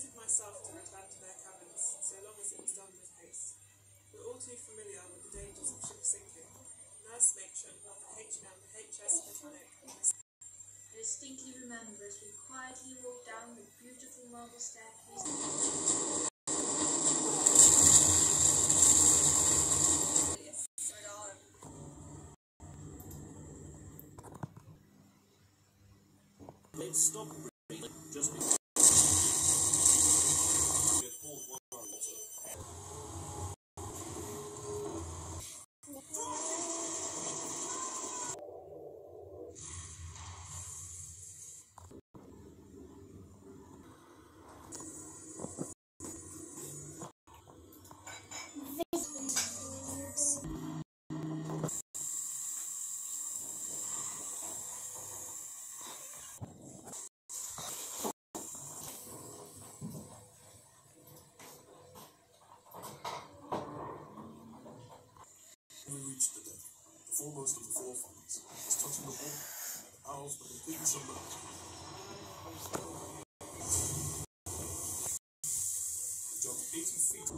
permitted myself to return to their cabins so long as it was done with haste. We're all too familiar with the dangers of ship sinking. Nurse matron of the HM um, HS Titanic I distinctly remember as we quietly walked down the beautiful marble staircase. They'd stop foremost of the forefathers. It's touching the wall. The owls were completely submerged. We jumped 80 feet